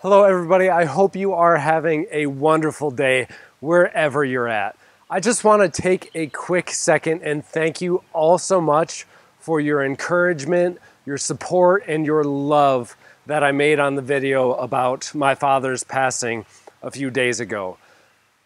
Hello, everybody. I hope you are having a wonderful day wherever you're at. I just want to take a quick second and thank you all so much for your encouragement, your support, and your love that I made on the video about my father's passing a few days ago.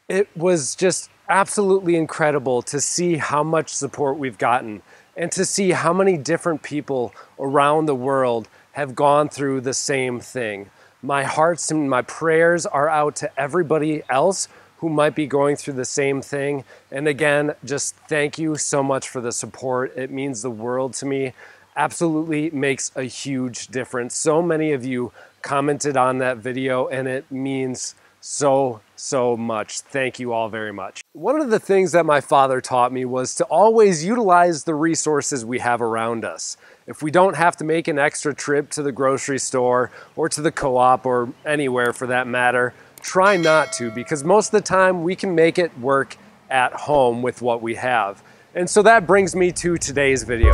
It was just absolutely incredible to see how much support we've gotten and to see how many different people around the world have gone through the same thing. My hearts and my prayers are out to everybody else who might be going through the same thing. And again, just thank you so much for the support. It means the world to me. Absolutely makes a huge difference. So many of you commented on that video, and it means so, so much. Thank you all very much. One of the things that my father taught me was to always utilize the resources we have around us. If we don't have to make an extra trip to the grocery store or to the co-op or anywhere for that matter, try not to because most of the time we can make it work at home with what we have. And so that brings me to today's video.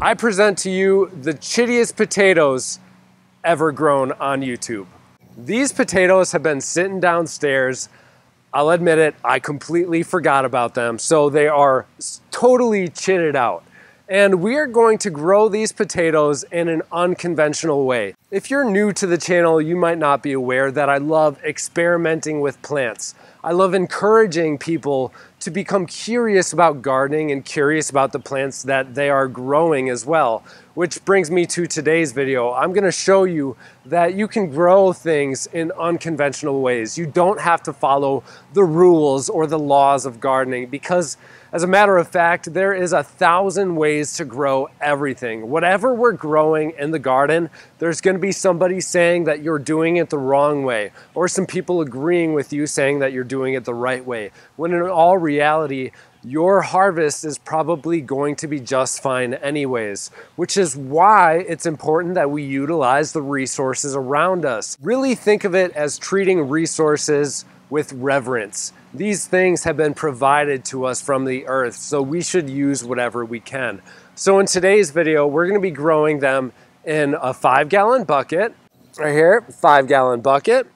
I present to you the chittiest potatoes ever grown on YouTube. These potatoes have been sitting downstairs. I'll admit it, I completely forgot about them. So they are totally chitted out. And we are going to grow these potatoes in an unconventional way. If you're new to the channel, you might not be aware that I love experimenting with plants. I love encouraging people to become curious about gardening and curious about the plants that they are growing as well. Which brings me to today's video. I'm gonna show you that you can grow things in unconventional ways. You don't have to follow the rules or the laws of gardening because as a matter of fact, there is a thousand ways to grow everything. Whatever we're growing in the garden, there's gonna be somebody saying that you're doing it the wrong way, or some people agreeing with you saying that you're doing it the right way. When in all reality, your harvest is probably going to be just fine anyways, which is why it's important that we utilize the resources around us. Really think of it as treating resources with reverence. These things have been provided to us from the earth, so we should use whatever we can. So in today's video, we're gonna be growing them in a five gallon bucket, right here, five gallon bucket.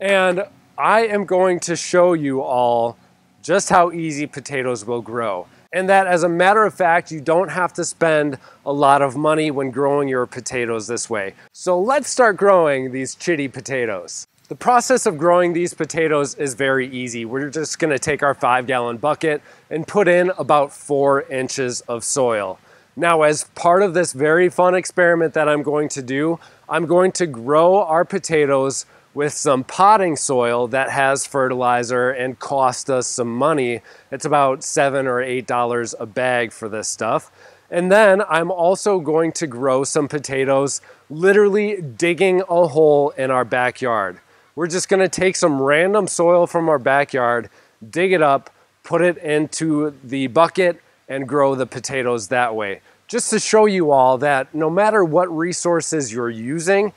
And I am going to show you all just how easy potatoes will grow. And that as a matter of fact, you don't have to spend a lot of money when growing your potatoes this way. So let's start growing these chitty potatoes. The process of growing these potatoes is very easy. We're just gonna take our five gallon bucket and put in about four inches of soil. Now, as part of this very fun experiment that I'm going to do, I'm going to grow our potatoes with some potting soil that has fertilizer and cost us some money. It's about seven or eight dollars a bag for this stuff. And then I'm also going to grow some potatoes, literally digging a hole in our backyard. We're just gonna take some random soil from our backyard, dig it up, put it into the bucket, and grow the potatoes that way. Just to show you all that no matter what resources you're using,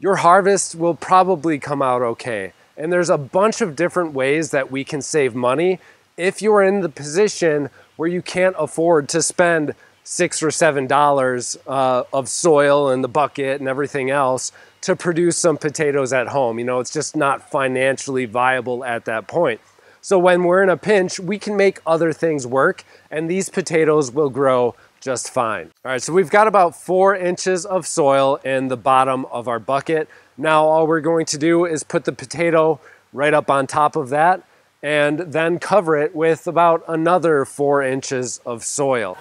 your harvest will probably come out okay. And there's a bunch of different ways that we can save money if you're in the position where you can't afford to spend six or seven dollars uh, of soil and the bucket and everything else to produce some potatoes at home. You know, it's just not financially viable at that point. So when we're in a pinch, we can make other things work and these potatoes will grow just fine. All right, so we've got about four inches of soil in the bottom of our bucket. Now all we're going to do is put the potato right up on top of that and then cover it with about another four inches of soil.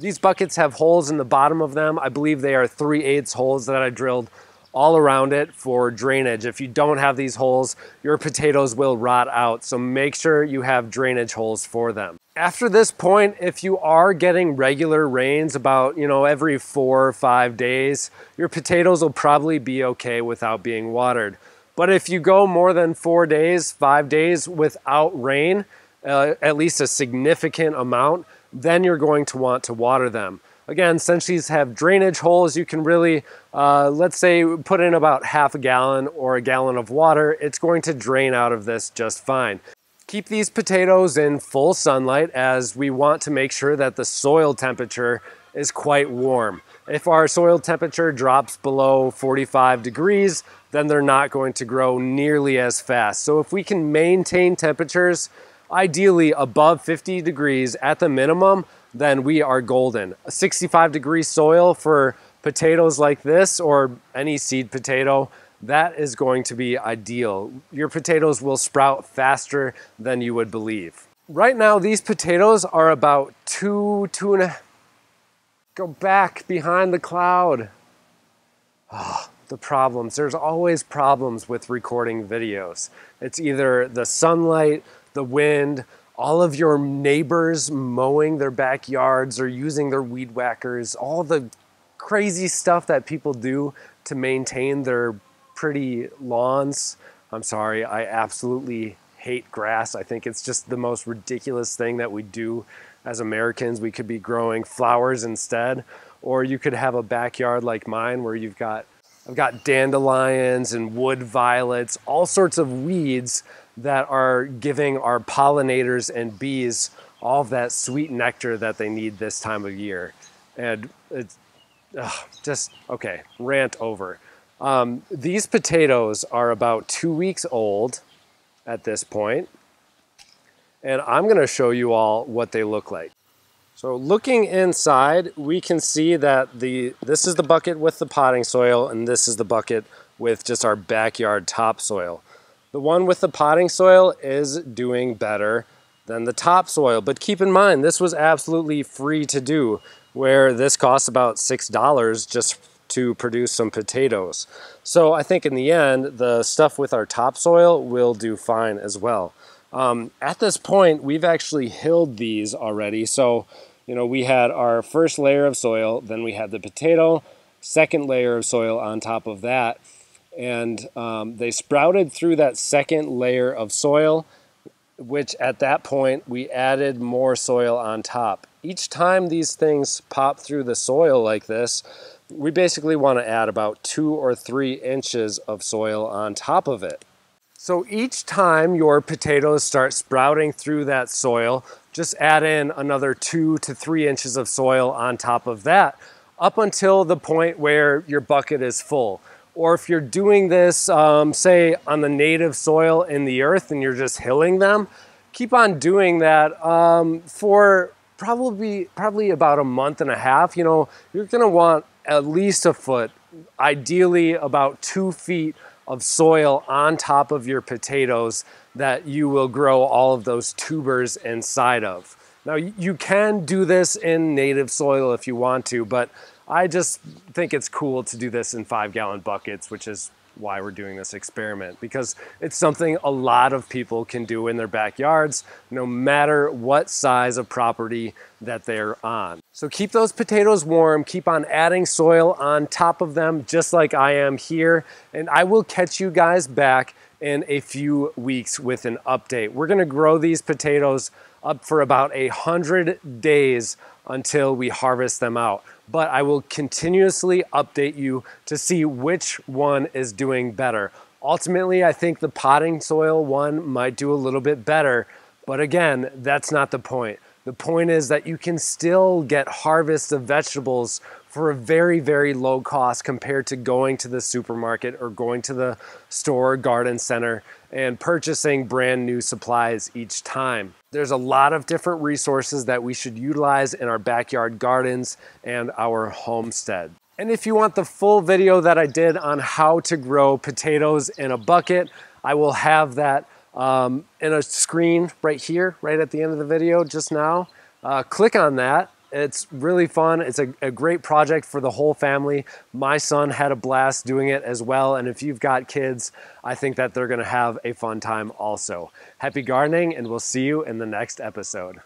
These buckets have holes in the bottom of them. I believe they are 3 eighths holes that I drilled all around it for drainage. If you don't have these holes, your potatoes will rot out. So make sure you have drainage holes for them. After this point, if you are getting regular rains about, you know, every four or five days, your potatoes will probably be okay without being watered. But if you go more than four days, five days without rain, uh, at least a significant amount, then you're going to want to water them. Again, since these have drainage holes, you can really, uh, let's say, put in about half a gallon or a gallon of water. It's going to drain out of this just fine. Keep these potatoes in full sunlight as we want to make sure that the soil temperature is quite warm. If our soil temperature drops below 45 degrees, then they're not going to grow nearly as fast. So if we can maintain temperatures ideally above 50 degrees at the minimum, then we are golden. A 65 degree soil for potatoes like this or any seed potato, that is going to be ideal. Your potatoes will sprout faster than you would believe. Right now, these potatoes are about two, two and a, Go back behind the cloud. Oh, the problems. There's always problems with recording videos. It's either the sunlight, the wind, all of your neighbors mowing their backyards or using their weed whackers, all the crazy stuff that people do to maintain their pretty lawns. I'm sorry, I absolutely hate grass. I think it's just the most ridiculous thing that we do as Americans, we could be growing flowers instead. Or you could have a backyard like mine where you've got, I've got dandelions and wood violets, all sorts of weeds that are giving our pollinators and bees all of that sweet nectar that they need this time of year. And it's ugh, just, okay, rant over. Um, these potatoes are about two weeks old at this point and I'm gonna show you all what they look like. So looking inside, we can see that the this is the bucket with the potting soil and this is the bucket with just our backyard topsoil. The one with the potting soil is doing better than the topsoil, but keep in mind, this was absolutely free to do, where this costs about $6 just to produce some potatoes. So I think in the end, the stuff with our topsoil will do fine as well. Um, at this point, we've actually hilled these already. So, you know, we had our first layer of soil, then we had the potato, second layer of soil on top of that. And um, they sprouted through that second layer of soil, which at that point we added more soil on top. Each time these things pop through the soil like this, we basically want to add about two or three inches of soil on top of it. So each time your potatoes start sprouting through that soil, just add in another two to three inches of soil on top of that up until the point where your bucket is full. Or if you're doing this, um, say on the native soil in the earth and you're just hilling them, keep on doing that um, for probably, probably about a month and a half. You know, you're gonna want at least a foot, ideally about two feet of soil on top of your potatoes that you will grow all of those tubers inside of. Now you can do this in native soil if you want to, but I just think it's cool to do this in five gallon buckets, which is why we're doing this experiment because it's something a lot of people can do in their backyards no matter what size of property that they're on. So keep those potatoes warm, keep on adding soil on top of them just like I am here and I will catch you guys back in a few weeks with an update. We're gonna grow these potatoes up for about a hundred days until we harvest them out but I will continuously update you to see which one is doing better. Ultimately, I think the potting soil one might do a little bit better, but again, that's not the point. The point is that you can still get harvests of vegetables for a very, very low cost compared to going to the supermarket or going to the store garden center and purchasing brand new supplies each time. There's a lot of different resources that we should utilize in our backyard gardens and our homestead. And if you want the full video that I did on how to grow potatoes in a bucket, I will have that um, in a screen right here, right at the end of the video just now. Uh, click on that it's really fun. It's a, a, great project for the whole family. My son had a blast doing it as well. And if you've got kids, I think that they're going to have a fun time also. Happy gardening, and we'll see you in the next episode.